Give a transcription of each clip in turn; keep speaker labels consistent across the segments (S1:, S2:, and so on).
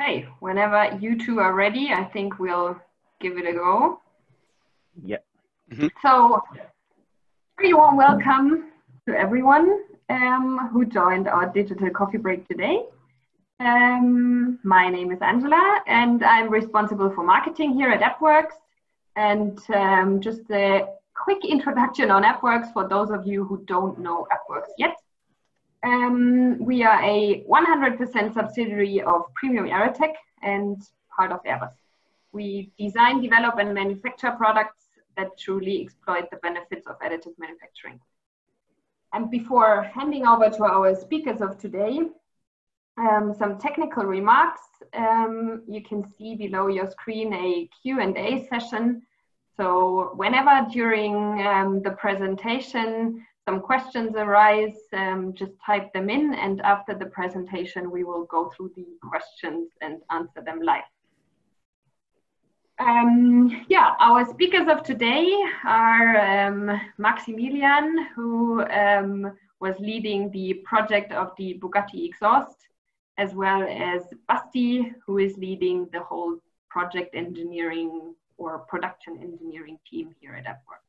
S1: Okay, whenever you two are ready, I think we'll give it a go.
S2: Yeah.
S1: Mm -hmm. So, very warm welcome to everyone um, who joined our digital coffee break today. Um, my name is Angela, and I'm responsible for marketing here at APWORKS. And um, just a quick introduction on APWORKS for those of you who don't know APWORKS yet. Um, we are a 100% subsidiary of Premium AEROTEC and part of Airbus. We design, develop, and manufacture products that truly exploit the benefits of additive manufacturing. And before handing over to our speakers of today, um, some technical remarks. Um, you can see below your screen a Q&A session. So whenever during um, the presentation some questions arise, um, just type them in and after the presentation we will go through the questions and answer them live. Um, yeah, our speakers of today are um, Maximilian, who um, was leading the project of the Bugatti exhaust, as well as Basti, who is leading the whole project engineering or production engineering team here at APWORKS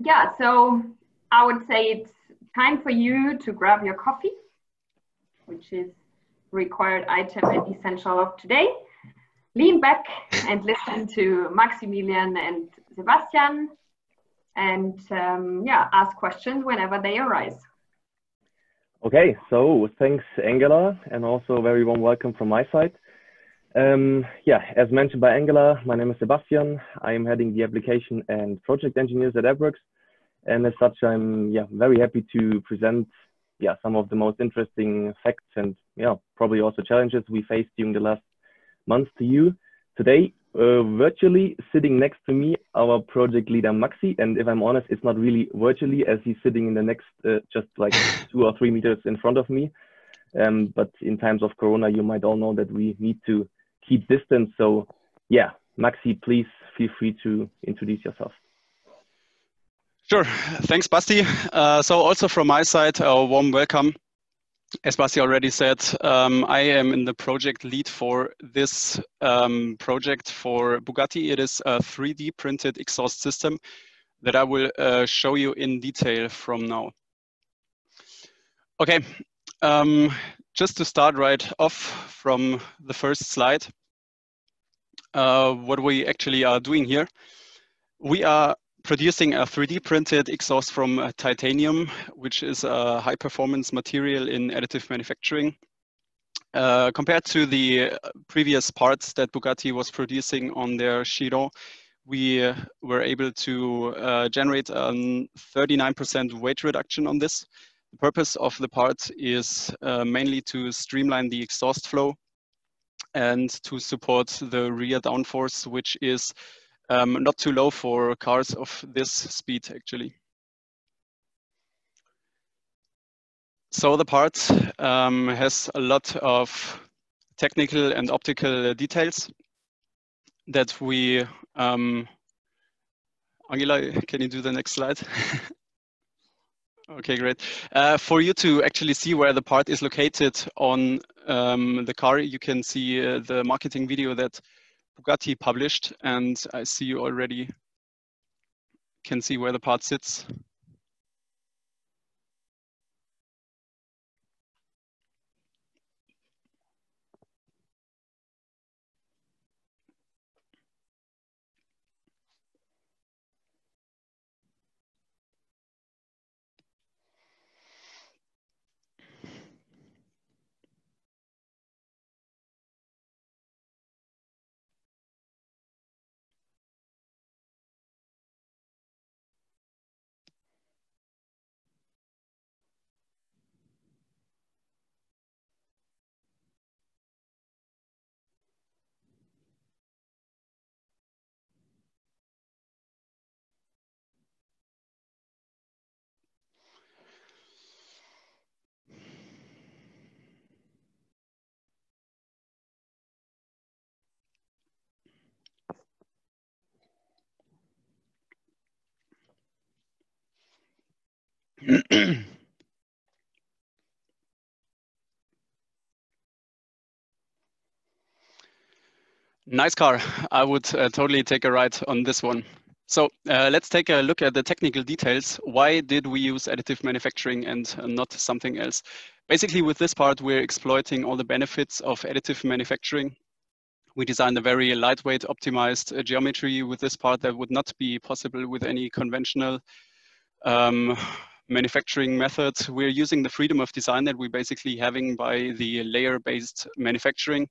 S1: yeah, so I would say it's time for you to grab your coffee, which is required item and essential of today. Lean back and listen to Maximilian and Sebastian and um, yeah, ask questions whenever they arise.
S2: Okay, so thanks Angela and also a very warm welcome from my side. Um, yeah, as mentioned by Angela, my name is Sebastian. I am heading the application and project engineers at APWORKS. And as such, I'm yeah very happy to present yeah some of the most interesting facts and yeah probably also challenges we faced during the last months to you today. Uh, virtually sitting next to me, our project leader Maxi, and if I'm honest, it's not really virtually as he's sitting in the next uh, just like two or three meters in front of me. Um, but in times of Corona, you might all know that we need to keep distance. So yeah, Maxi, please feel free to introduce yourself.
S3: Sure. Thanks, Basti. Uh, so also from my side, a warm welcome. As Basti already said, um, I am in the project lead for this um, project for Bugatti. It is a 3D printed exhaust system that I will uh, show you in detail from now. Okay, um, just to start right off from the first slide, uh, what we actually are doing here. We are producing a 3D printed exhaust from uh, titanium, which is a high performance material in additive manufacturing. Uh, compared to the previous parts that Bugatti was producing on their Chiron, we uh, were able to uh, generate a 39% weight reduction on this. The purpose of the part is uh, mainly to streamline the exhaust flow and to support the rear downforce, which is um, not too low for cars of this speed actually. So the part um, has a lot of technical and optical details that we, um, Angela, can you do the next slide? okay, great. Uh, for you to actually see where the part is located on um, the car, you can see uh, the marketing video that Bugatti published, and I see you already can see where the part sits. nice car. I would uh, totally take a ride on this one. So uh, let's take a look at the technical details. Why did we use additive manufacturing and uh, not something else? Basically, with this part, we're exploiting all the benefits of additive manufacturing we designed a very lightweight optimized uh, geometry with this part that would not be possible with any conventional um, manufacturing methods. We're using the freedom of design that we're basically having by the layer-based manufacturing.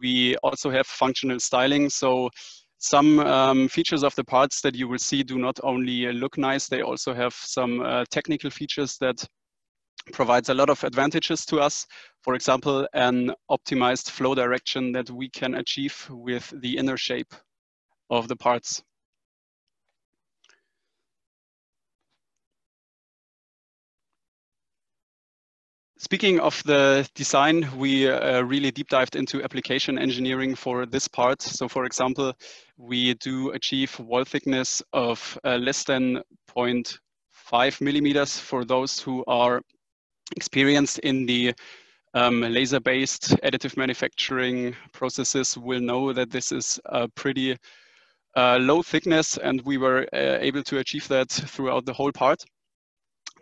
S3: We also have functional styling. So some um, features of the parts that you will see do not only uh, look nice, they also have some uh, technical features that provides a lot of advantages to us. For example, an optimized flow direction that we can achieve with the inner shape of the parts. Speaking of the design, we uh, really deep dived into application engineering for this part. So for example, we do achieve wall thickness of uh, less than 0.5 millimeters for those who are experienced in the um, laser-based additive manufacturing processes will know that this is a pretty uh, low thickness and we were uh, able to achieve that throughout the whole part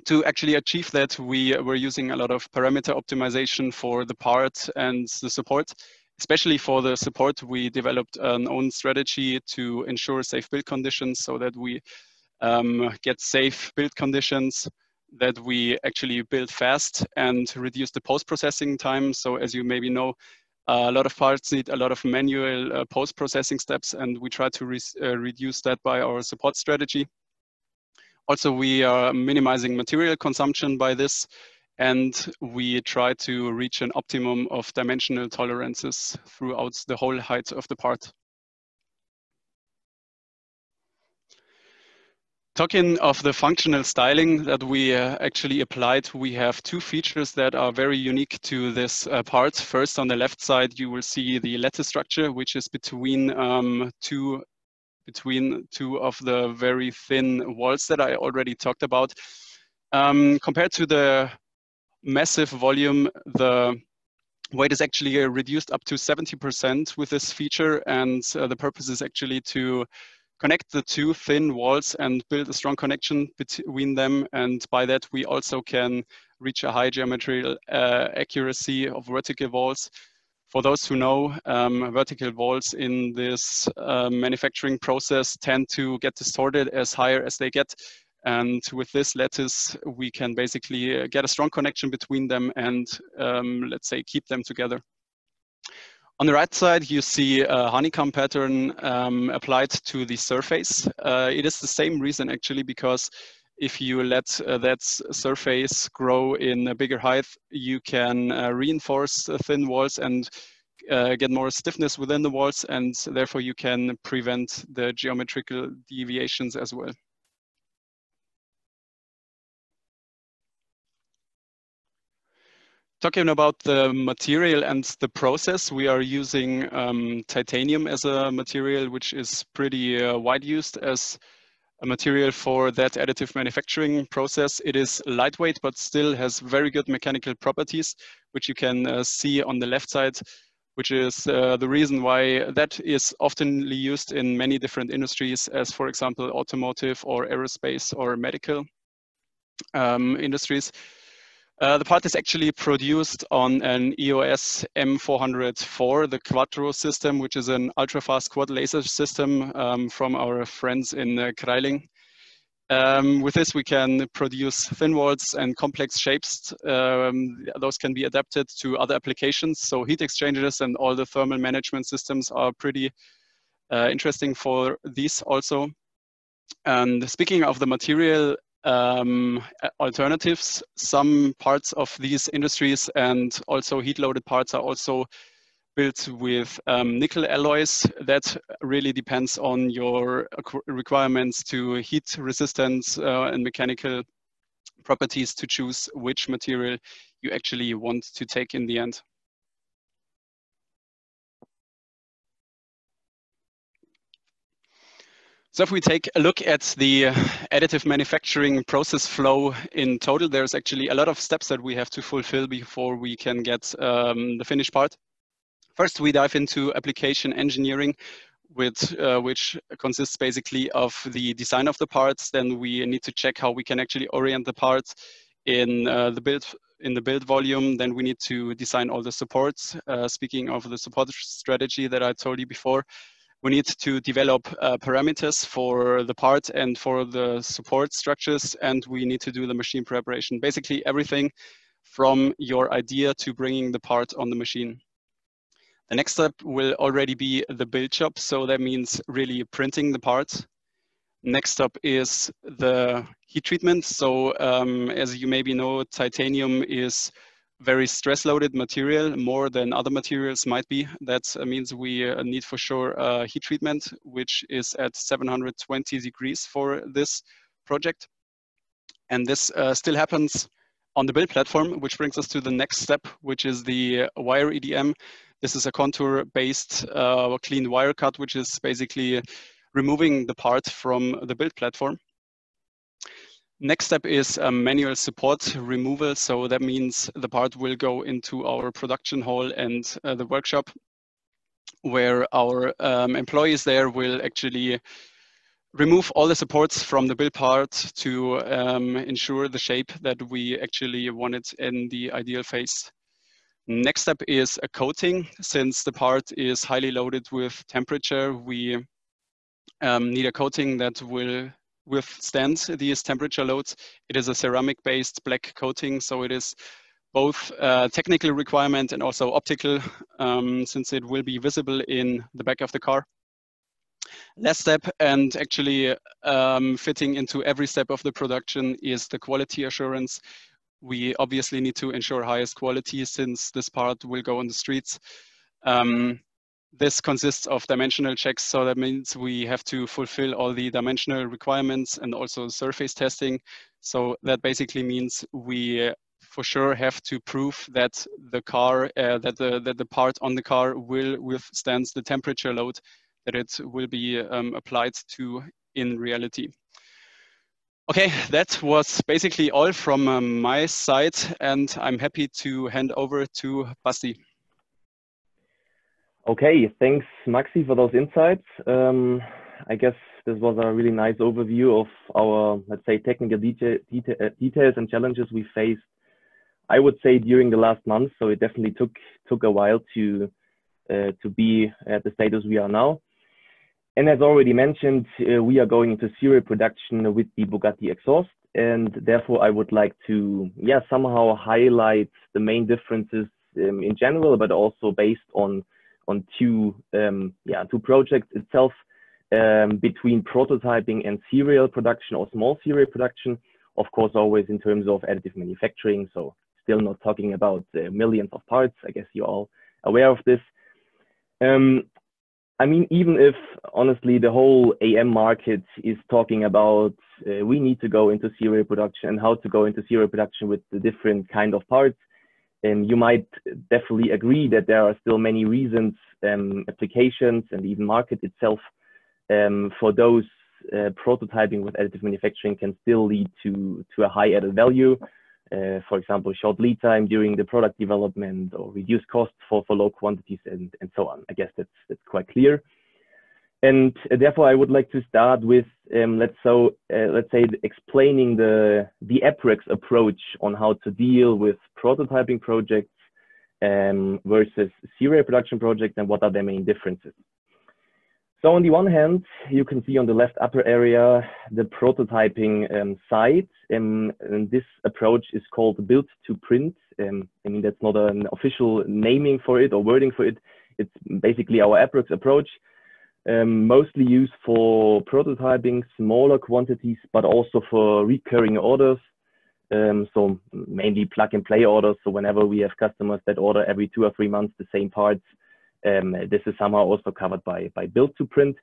S3: to actually achieve that, we were using a lot of parameter optimization for the part and the support. Especially for the support, we developed an own strategy to ensure safe build conditions so that we um, get safe build conditions, that we actually build fast and reduce the post-processing time. So as you maybe know, uh, a lot of parts need a lot of manual uh, post-processing steps and we try to re uh, reduce that by our support strategy. Also, we are minimizing material consumption by this, and we try to reach an optimum of dimensional tolerances throughout the whole height of the part. Talking of the functional styling that we uh, actually applied, we have two features that are very unique to this uh, part. First, on the left side, you will see the lattice structure, which is between um, two between two of the very thin walls that I already talked about. Um, compared to the massive volume, the weight is actually reduced up to 70% with this feature. And uh, the purpose is actually to connect the two thin walls and build a strong connection between them. And by that, we also can reach a high geometrical uh, accuracy of vertical walls for those who know, um, vertical walls in this uh, manufacturing process tend to get distorted as higher as they get. And with this lattice, we can basically uh, get a strong connection between them and um, let's say keep them together. On the right side, you see a honeycomb pattern um, applied to the surface. Uh, it is the same reason actually because if you let uh, that surface grow in a bigger height, you can uh, reinforce thin walls and uh, get more stiffness within the walls, and therefore you can prevent the geometrical deviations as well. Talking about the material and the process, we are using um, titanium as a material, which is pretty uh, wide used as a material for that additive manufacturing process. It is lightweight, but still has very good mechanical properties, which you can uh, see on the left side, which is uh, the reason why that is often used in many different industries, as for example, automotive or aerospace or medical um, industries. Uh, the part is actually produced on an EOS M404, the Quattro system, which is an ultra-fast quad laser system um, from our friends in uh, Krailling. Um, with this, we can produce thin walls and complex shapes. Um, those can be adapted to other applications. So heat exchangers and all the thermal management systems are pretty uh, interesting for these also. And speaking of the material, um, alternatives. Some parts of these industries and also heat-loaded parts are also built with um, nickel alloys. That really depends on your requirements to heat resistance uh, and mechanical properties to choose which material you actually want to take in the end. So if we take a look at the additive manufacturing process flow in total, there's actually a lot of steps that we have to fulfill before we can get um, the finished part. First, we dive into application engineering, with, uh, which consists basically of the design of the parts. Then we need to check how we can actually orient the parts in uh, the build in the build volume. Then we need to design all the supports. Uh, speaking of the support strategy that I told you before, we need to develop uh, parameters for the part and for the support structures, and we need to do the machine preparation. Basically everything from your idea to bringing the part on the machine. The next step will already be the build job. So that means really printing the part. Next up is the heat treatment. So um, as you maybe know, titanium is very stress loaded material, more than other materials might be. That means we uh, need for sure uh, heat treatment, which is at 720 degrees for this project. And this uh, still happens on the build platform, which brings us to the next step, which is the wire EDM. This is a contour-based uh, clean wire cut, which is basically removing the part from the build platform. Next step is manual support removal. So that means the part will go into our production hall and uh, the workshop where our um, employees there will actually remove all the supports from the build part to um, ensure the shape that we actually wanted in the ideal phase. Next step is a coating. Since the part is highly loaded with temperature, we um, need a coating that will withstand these temperature loads. It is a ceramic-based black coating, so it is both a technical requirement and also optical, um, since it will be visible in the back of the car. Last step, and actually um, fitting into every step of the production, is the quality assurance we obviously need to ensure highest quality since this part will go on the streets. Um, this consists of dimensional checks, so that means we have to fulfill all the dimensional requirements and also surface testing. So that basically means we for sure have to prove that the car, uh, that, the, that the part on the car will withstand the temperature load that it will be um, applied to in reality. Okay, that was basically all from um, my side, and I'm happy to hand over to Basti.
S2: Okay, thanks, Maxi, for those insights. Um, I guess this was a really nice overview of our, let's say, technical uh, details and challenges we faced. I would say during the last month, so it definitely took took a while to uh, to be at the status we are now. And as already mentioned, uh, we are going into serial production with the Bugatti exhaust. And therefore, I would like to, yeah, somehow highlight the main differences um, in general, but also based on on two, um, yeah, two projects itself um, between prototyping and serial production or small serial production. Of course, always in terms of additive manufacturing. So still not talking about uh, millions of parts. I guess you're all aware of this. Um, I mean, even if honestly the whole AM market is talking about uh, we need to go into serial production and how to go into serial production with the different kind of parts, um, you might definitely agree that there are still many reasons, um, applications, and even market itself um, for those uh, prototyping with additive manufacturing can still lead to to a high added value uh, for example, short lead time during the product development or reduce costs for, for low quantities and, and so on. I guess that's, that's quite clear. And therefore, I would like to start with, um, let's, so, uh, let's say, explaining the, the APWORKS approach on how to deal with prototyping projects um, versus serial production projects and what are their main differences. So on the one hand, you can see on the left upper area the prototyping um, site. Um, and this approach is called build to print. Um, I mean, that's not an official naming for it or wording for it. It's basically our APWORKS approach, um, mostly used for prototyping smaller quantities, but also for recurring orders. Um, so mainly plug and play orders. So whenever we have customers that order every two or three months the same parts, um, this is somehow also covered by, by build to print.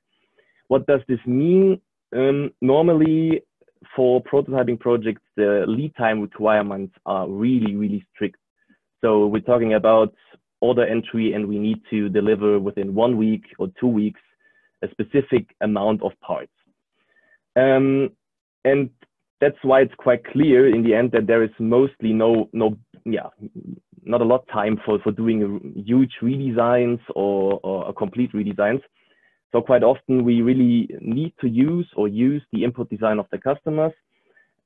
S2: What does this mean? Um, normally, for prototyping projects, the lead time requirements are really, really strict. So we're talking about order entry and we need to deliver within one week or two weeks a specific amount of parts. Um, and that's why it's quite clear in the end that there is mostly no, no, yeah, not a lot of time for, for doing huge redesigns or, or complete redesigns. So quite often we really need to use or use the input design of the customers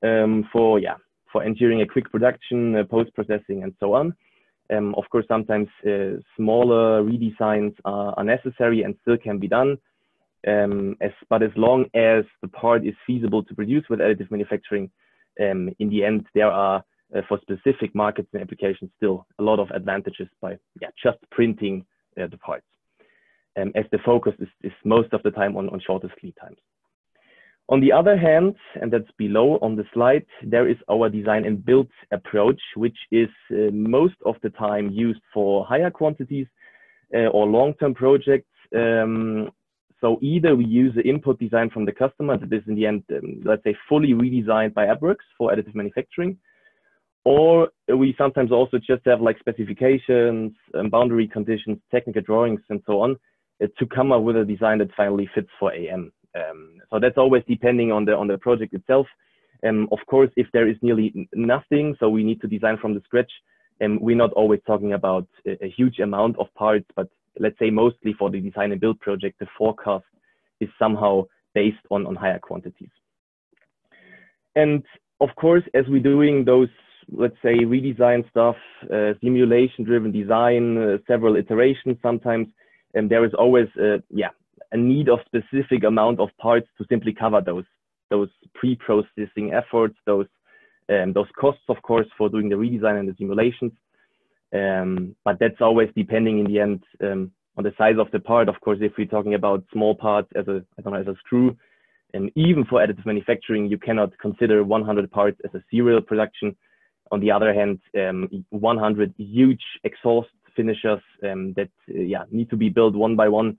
S2: um, for yeah for ensuring a quick production, uh, post processing, and so on. Um, of course, sometimes uh, smaller redesigns are, are, necessary and still can be done. Um, as, but as long as the part is feasible to produce with additive manufacturing, um, in the end, there are uh, for specific markets and applications still a lot of advantages by yeah, just printing uh, the parts. Um, as the focus is, is, most of the time on, on shortest lead times. On the other hand, and that's below on the slide, there is our design and build approach, which is uh, most of the time used for higher quantities uh, or long-term projects. Um, so either we use the input design from the customer that is in the end, um, let's say, fully redesigned by APWORKS for additive manufacturing, or we sometimes also just have like specifications, um, boundary conditions, technical drawings, and so on uh, to come up with a design that finally fits for AM. Um, so that's always depending on the on the project itself. Um, of course, if there is nearly nothing, so we need to design from the scratch, and um, we're not always talking about a, a, huge amount of parts, but let's say mostly for the design and build project, the forecast is somehow based on, on higher quantities. And of course, as we're doing those, let's say, redesign stuff, uh, simulation driven design, uh, several iterations sometimes, and there is always, uh, yeah, a need of specific amount of parts to simply cover those those pre-processing efforts, those um, those costs, of course, for doing the redesign and the simulations. Um, but that's always depending in the end um, on the size of the part. Of course, if we're talking about small parts as a I don't know as a screw, and even for additive manufacturing, you cannot consider 100 parts as a serial production. On the other hand, um, 100 huge exhaust finishers um, that uh, yeah need to be built one by one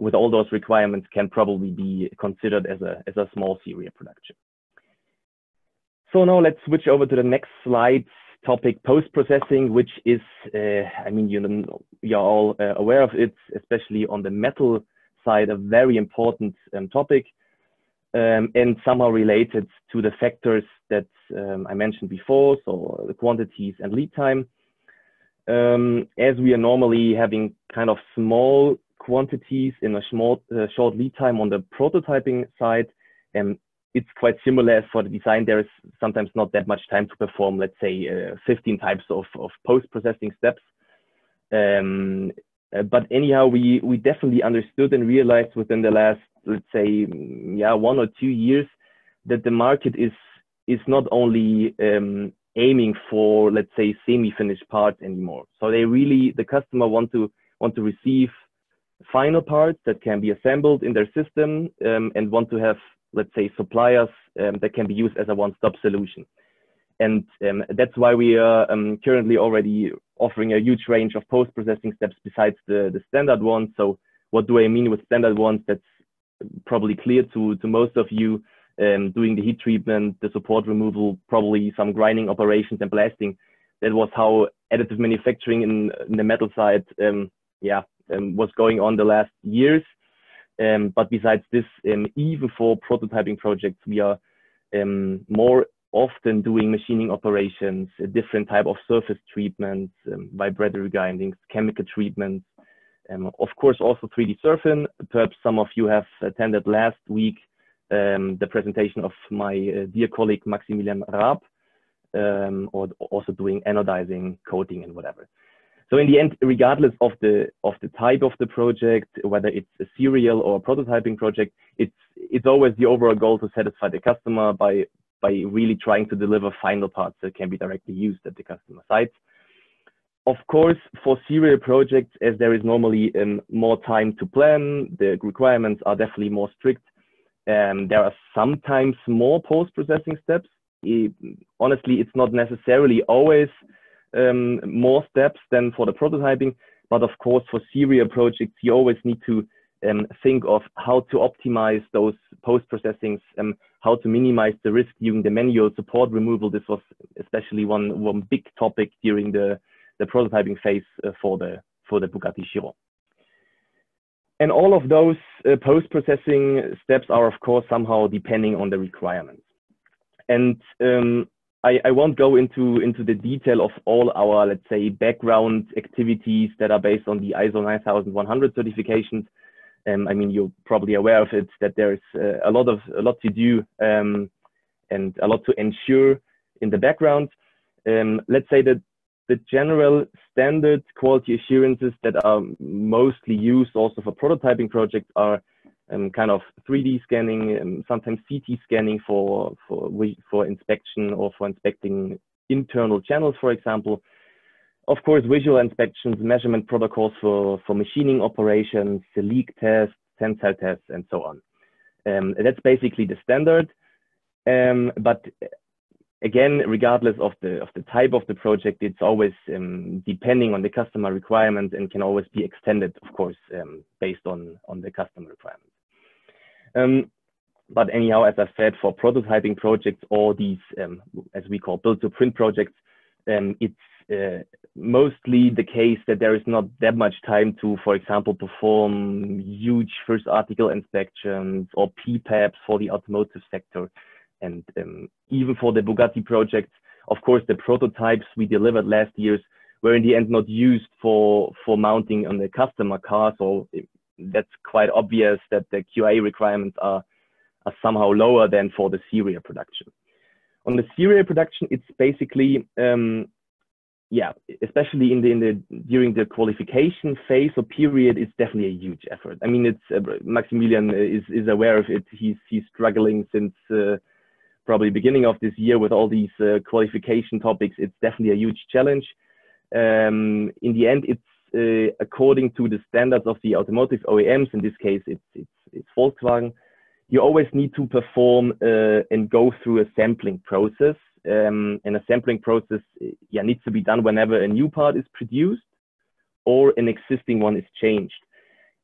S2: with all those requirements can probably be considered as a, as a small serial production. So now let's switch over to the next slide topic, post-processing, which is, uh, I mean, you know, you're all uh, aware of it, especially on the metal side, a very important um, topic um, and somehow related to the factors that um, I mentioned before, so the quantities and lead time. Um, as we are normally having kind of small quantities in a small, uh, short lead time on the prototyping side. And it's quite similar as for the design. There is sometimes not that much time to perform, let's say, uh, 15 types of, of post-processing steps. Um, uh, but anyhow, we, we definitely understood and realized within the last, let's say, yeah, one or two years that the market is, is not only um, aiming for, let's say, semi-finished parts anymore. So they really, the customer want to, want to receive final parts that can be assembled in their system um, and want to have, let's say, suppliers um, that can be used as a one-stop solution. And um, that's why we are um, currently already offering a huge range of post-processing steps besides the, the standard ones. So what do I mean with standard ones? That's probably clear to, to most of you. Um, doing the heat treatment, the support removal, probably some grinding operations and blasting. That was how additive manufacturing in, in the metal side, um, yeah, um, was going on the last years. Um, but besides this, um, even for prototyping projects, we are um, more often doing machining operations, a different type of surface treatments, um, vibratory grindings, chemical treatments, um, of course also 3D surfing. Perhaps some of you have attended last week the presentation of my uh, dear colleague Maximilian Raab, or also doing anodizing, coating, and whatever. So in the end, regardless of the of the type of the project, whether it's a serial or a prototyping project, it's it's always the overall goal to satisfy the customer by by really trying to deliver final parts that can be directly used at the customer site. Of course, for serial projects, as there is normally um, more time to plan, the requirements are definitely more strict. Um, there are sometimes more post-processing steps. It, honestly, it's not necessarily always um, more steps than for the prototyping. But of course, for serial projects, you always need to um, think of how to optimize those post processings, um, how to minimize the risk during the manual support removal. This was especially one one big topic during the the prototyping phase uh, for the for the Bugatti Chiron. And all of those uh, post processing steps are, of course, somehow depending on the requirements. And um, I, I won't go into, into the detail of all our, let's say, background activities that are based on the ISO 9100 certifications. Um, I mean, you're probably aware of it, that there's uh, a lot of a lot to do um, and a lot to ensure in the background. Um, let's say that the general standard quality assurances that are mostly used also for prototyping projects are um, kind of 3D scanning, um, sometimes CT scanning for, for, for inspection or for inspecting internal channels, for example. Of course, visual inspections, measurement protocols for, for machining operations, leak tests, tensile tests, and so on. Um, that's basically the standard. Um, but again, regardless of the of the type of the project, it's always um, depending on the customer requirements and can always be extended, of course, um, based on on the customer requirements. Um, but anyhow, as I said, for prototyping projects or these, um, as we call build to print projects, um, it's uh, mostly the case that there is not that much time to, for example, perform huge first article inspections or PPAPs for the automotive sector. And um, even for the Bugatti project, of course, the prototypes we delivered last years were in the end not used for, for mounting on the customer cars So that's quite obvious that the QA requirements are, are somehow lower than for the serial production. On the serial production, it's basically, um, yeah, especially in the, in the during the qualification phase or period, it's definitely a huge effort. I mean, it's uh, Maximilian is is aware of it. He's he's struggling since uh, probably beginning of this year with all these uh, qualification topics. It's definitely a huge challenge. Um, in the end, it's uh, according to the standards of the automotive OEMs. In this case, it's it's, it's Volkswagen. You always need to perform uh, and go through a sampling process. Um, and a sampling process yeah, needs to be done whenever a new part is produced or an existing one is changed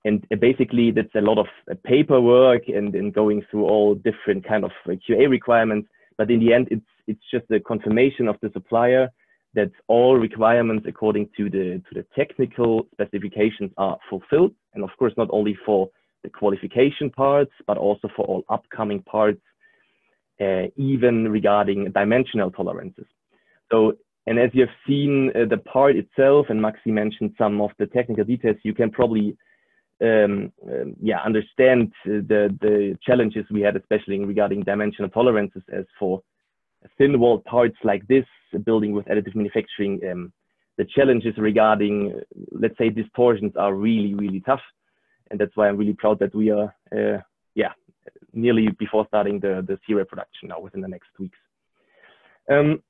S2: and basically that's a lot of uh, paperwork and, and going through all different kind of uh, QA requirements. But in the end, it's it's just a confirmation of the supplier that all requirements according to the to the technical specifications are fulfilled, and of course not only for the qualification parts, but also for all upcoming parts, uh, even regarding dimensional tolerances. So, and as you have seen uh, the part itself, and Maxi mentioned some of the technical details, you can probably um, um, yeah, understand the, the challenges we had, especially regarding dimensional tolerances as for thin walled parts like this, building with additive manufacturing, um, the challenges regarding, let's say, distortions are really, really tough. And that's why I'm really proud that we are, uh, yeah, nearly before starting the, the serial production now within the next weeks. Um,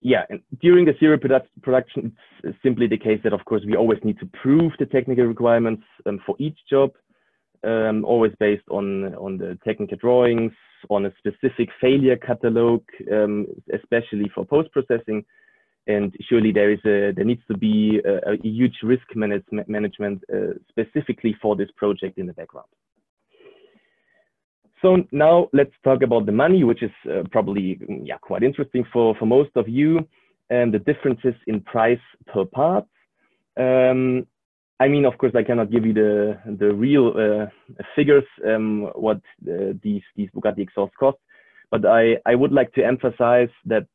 S2: yeah, and during the serial produ production, it's simply the case that, of course, we always need to prove the technical requirements um, for each job, um, always based on, on the technical drawings, on a specific failure catalog, um, especially for post-processing. And surely there is a, there needs to be a, a huge risk manage management uh, specifically for this project in the background. So now let's talk about the money, which is uh, probably yeah, quite interesting for, for most of you, and the differences in price per part. Um, I mean, of course, I cannot give you the the real uh, figures um, what uh, these these Bugatti exhausts cost, but I I would like to emphasize that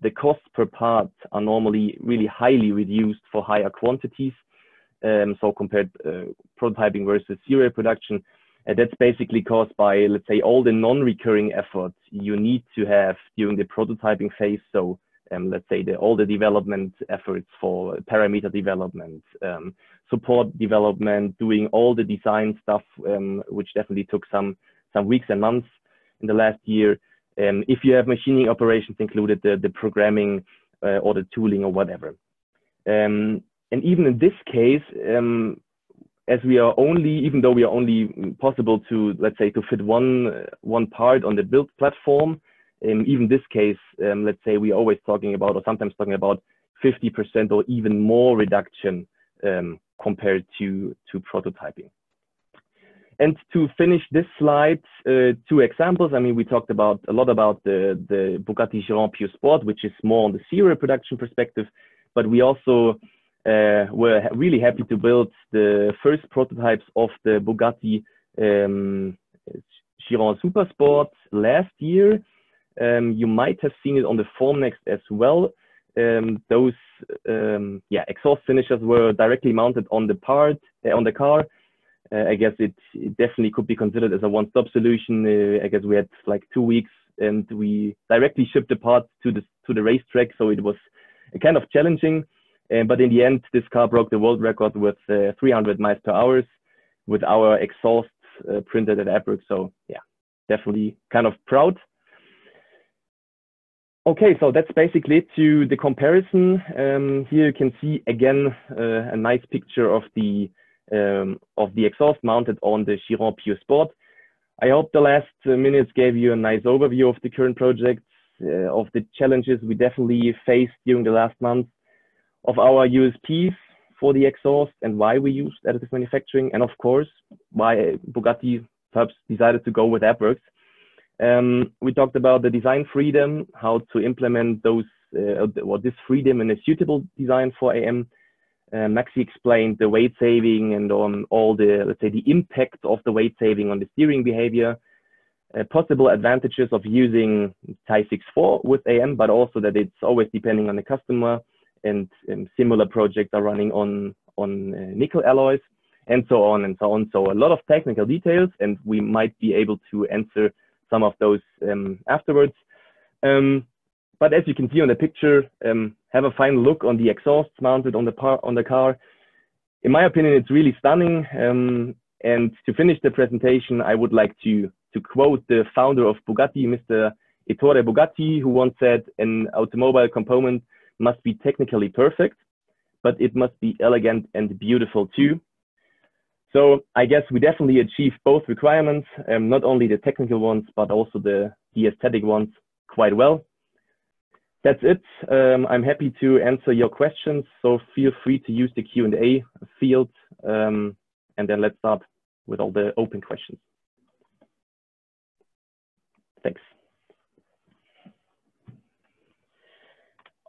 S2: the costs per part are normally really highly reduced for higher quantities. Um, so compared uh, prototyping versus serial production, that's basically caused by, let's say, all the non-recurring efforts you need to have during the prototyping phase. So um, let's say the, all the development efforts for parameter development, um, support development, doing all the design stuff, um, which definitely took some, some weeks and months in the last year. Um, if you have machining operations included, the, the programming uh, or the tooling or whatever. Um, and even in this case, um, as we are only, even though we are only possible to, let's say, to fit one one part on the build platform, um, even this case, um, let's say we're always talking about, or sometimes talking about 50% or even more reduction um, compared to, to prototyping. And to finish this slide, uh, two examples. I mean, we talked about a lot about the, the Bugatti Chiron Pur Sport, which is more on the serial production perspective, but we also uh, were really happy to build the first prototypes of the Bugatti um, Chiron Supersport last year. Um, you might have seen it on the Formnext as well. Um, those um, yeah exhaust finishers were directly mounted on the part uh, on the car. Uh, I guess it, it, definitely could be considered as a one-stop solution. Uh, I guess we had like two weeks and we directly shipped the part to the to the racetrack, so it was kind of challenging. Uh, but in the end, this car broke the world record with uh, 300 miles per hour with our exhaust uh, printed at APWORKS. So yeah, definitely kind of proud. Okay, so that's basically it to the comparison. Um, here you can see again uh, a nice picture of the um, of the exhaust mounted on the Chiron Pur Sport. I hope the last uh, minutes gave you a nice overview of the current projects, uh, of the challenges we definitely faced during the last month, of our USPs for the exhaust and why we used additive manufacturing, and of course, why Bugatti perhaps decided to go with APWORKS. Um, we talked about the design freedom, how to implement those, uh, or this freedom in a suitable design for AM. Uh, Maxi explained the weight saving and on all the, let's say, the impact of the weight saving on the steering behavior, uh, possible advantages of using Ti 6.4 with AM, but also that it's always depending on the customer and um, similar projects are running on, on uh, nickel alloys and so on and so on. So a lot of technical details and we might be able to answer some of those um, afterwards. Um, but as you can see on the picture, um, have a final look on the exhausts mounted on the, on the car. In my opinion, it's really stunning. Um, and to finish the presentation, I would like to, to quote the founder of Bugatti, Mr. Ettore Bugatti, who once said, an automobile component must be technically perfect, but it must be elegant and beautiful too. So I guess we definitely achieve both requirements, um, not only the technical ones, but also the, the aesthetic ones quite well. That's it. Um, I'm happy to answer your questions. So feel free to use the Q&A field. Um, and then let's start with all the open questions. Thanks.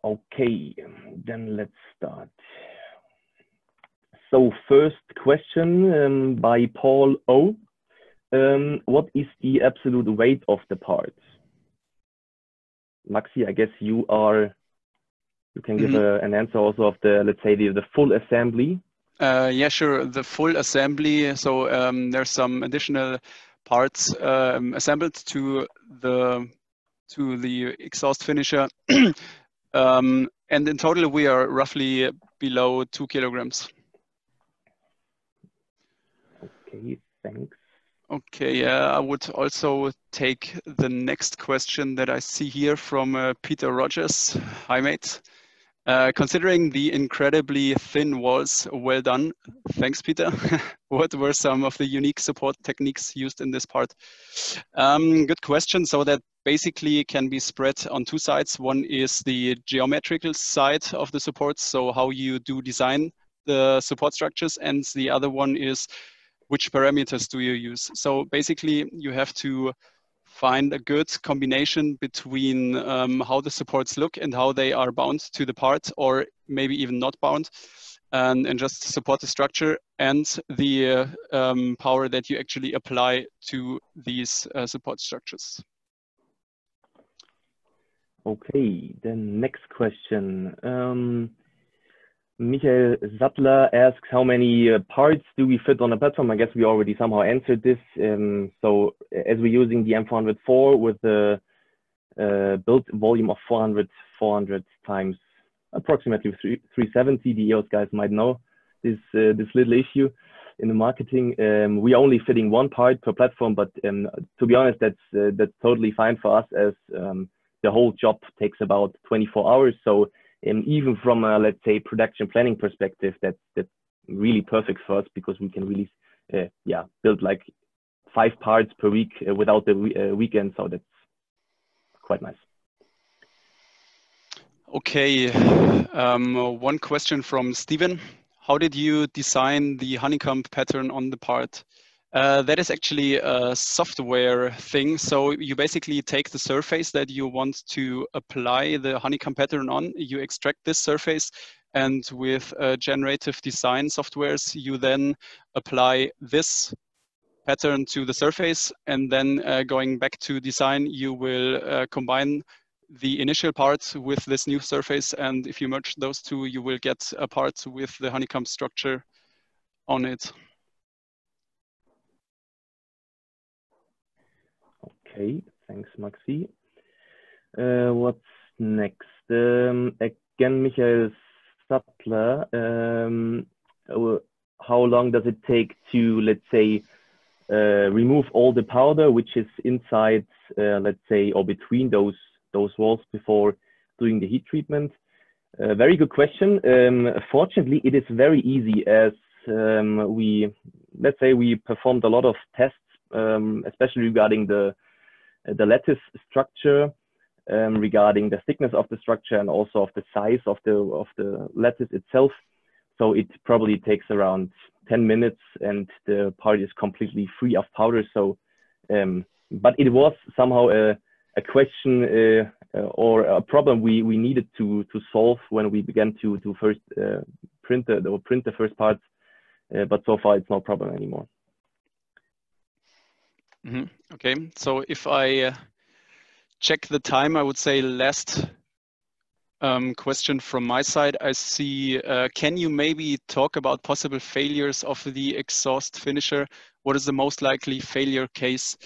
S2: Okay, then let's start. So first question um, by Paul O. Um, what is the absolute weight of the parts? Maxi, I guess you are, you can give mm -hmm. a, an answer also of the, let's say, the, the full assembly.
S3: Uh, yeah, sure. The full assembly. So um, there's some additional parts um, assembled to the to the exhaust finisher, um, and in total we are roughly below two kilograms.
S2: Okay, thanks.
S3: Okay, yeah, I would also take the next question that I see here from uh, Peter Rogers. Hi, mate. Uh, considering the incredibly thin walls, well done. Thanks, Peter. what were some of the unique support techniques used in this part? Um, good question. So that basically can be spread on two sides. One is the geometrical side of the supports, so how you do design the support structures, and the other one is which parameters do you use? So basically, you have to find a good combination between um, how the supports look and how they are bound to the part, or maybe even not bound, and, and just support the structure and the uh, um, power that you actually apply to these uh, support structures.
S2: Okay, then next question. Um, Michael Sattler asks how many uh, parts do we fit on a platform? I guess we already somehow answered this. Um, so as we're using the M404 with the uh, volume of 400, 400 times approximately 370, the EOS guys might know this uh, this little issue in the marketing. Um, we're only fitting one part per platform, but um, to be honest, that's uh, that's totally fine for us as um, the whole job takes about 24 hours. So and even from a let's say production planning perspective that's that's really perfect for us because we can really uh, yeah build like five parts per week uh, without the uh, weekend. So that's quite nice.
S3: Okay um, one question from Stephen how did you design the honeycomb pattern on the part uh, that is actually a software thing. So you basically take the surface that you want to apply the honeycomb pattern on, you extract this surface, and with uh, generative design softwares, you then apply this pattern to the surface and then uh, going back to design, you will uh, combine the initial part with this new surface. And if you merge those two, you will get a part with the honeycomb structure on it.
S2: Okay, thanks, Maxi. Uh, what's next? Um, again, Michael Sattler. Um, how long does it take to, let's say, uh, remove all the powder which is inside, uh, let's say, or between those those walls before doing the heat treatment? Very good question. Um, fortunately, it is very easy as we, let's say, we performed a lot of tests, especially regarding the the lattice structure, um, regarding the thickness of the structure and also of the size of the of the lattice itself. So it probably takes around 10 minutes and the part is completely free of powder. So, um, but it was somehow a, a question uh, or a problem we, we needed to, to solve when we began to, to first uh, print the, or print the first parts. Uh, but so far it's no problem anymore.
S3: Mm -hmm. Okay, so if I uh, check the time, I would say last um, question from my side. I see, uh, can you maybe talk about possible failures of the exhaust finisher? What is the most likely failure case?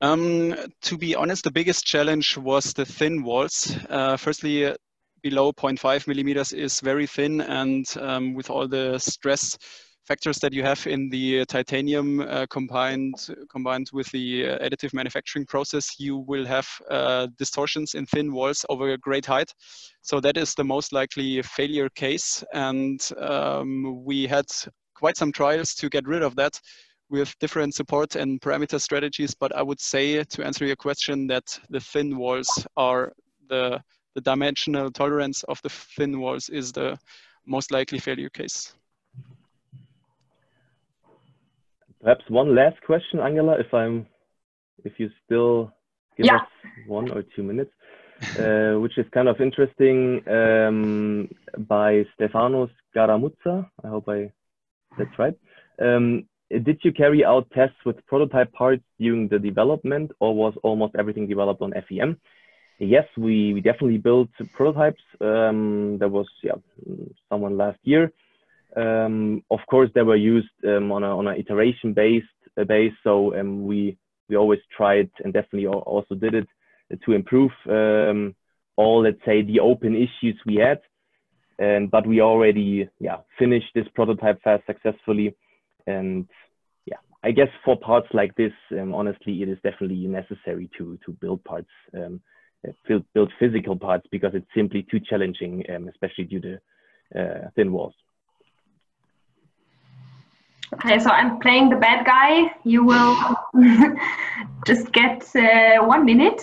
S3: Um, to be honest, the biggest challenge was the thin walls. Uh, firstly, uh, below 0.5 millimeters is very thin and um, with all the stress factors that you have in the titanium uh, combined combined with the uh, additive manufacturing process, you will have uh, distortions in thin walls over a great height. So that is the most likely failure case. And um, we had quite some trials to get rid of that with different support and parameter strategies. But I would say to answer your question that the thin walls are the, the dimensional tolerance of the thin walls is the most likely failure case.
S2: Perhaps one last question, Angela, if I'm, if you still give
S1: yeah.
S2: us one or two minutes, uh, which is kind of interesting um, by Stefanos Garamutsa. I hope I that's right. Um, did you carry out tests with prototype parts during the development, or was almost everything developed on FEM? Yes, we, we definitely built prototypes. Um, there was yeah someone last year um, of course, they were used um, on a on an iteration based uh, base. So um, we we always tried and definitely also did it to improve um, all let's say the open issues we had. And but we already yeah finished this prototype fast successfully, and yeah I guess for parts like this, um, honestly, it is definitely necessary to to build parts. Um, build, build physical parts because it's simply too challenging, especially due to uh, thin walls.
S1: Okay, so I'm playing the bad guy. You will just get uh, one minute.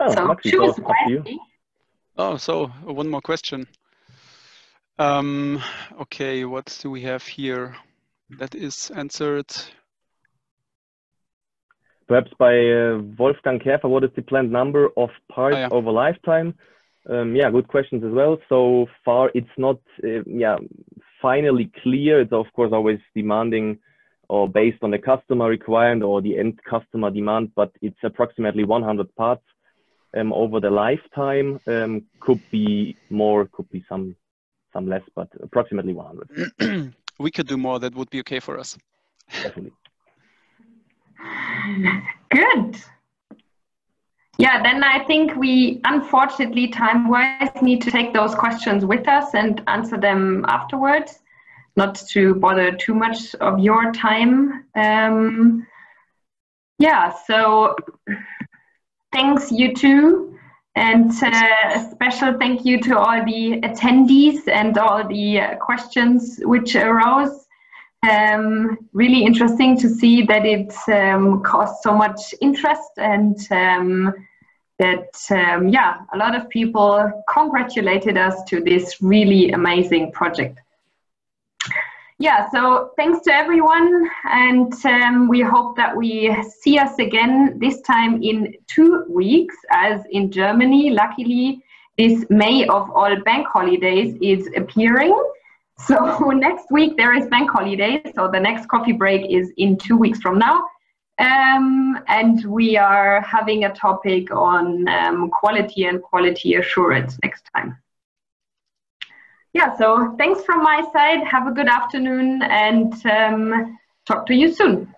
S2: Oh,
S1: so choose
S3: Oh, so one more question. Um, okay, what do we have here? That is answered.
S2: Perhaps by uh, Wolfgang Käfer, what is the planned number of parts oh, yeah. over lifetime? Um, yeah, good questions as well. So far, it's not uh, yeah finally clear. It's of course always demanding or based on the customer requirement or the end customer demand, but it's approximately 100 parts um, over the lifetime. Um, could be more, could be some some less, but approximately 100.
S3: we could do more. That would be okay for us.
S2: Definitely.
S1: Good. Yeah, then I think we, unfortunately, time wise, need to take those questions with us and answer them afterwards, not to bother too much of your time. Um, yeah, so thanks, you too. And uh, a special thank you to all the attendees and all the uh, questions which arose. Um, really interesting to see that it um, caused so much interest and um, that, um, yeah, a lot of people congratulated us to this really amazing project. Yeah, so thanks to everyone, and um, we hope that we see us again this time in two weeks, as in Germany, luckily, this May of all bank holidays is appearing. So next week there is bank holiday, so the next coffee break is in two weeks from now. Um, and we are having a topic on um, quality and quality assurance next time. Yeah, so thanks from my side. Have a good afternoon and um, talk to you soon.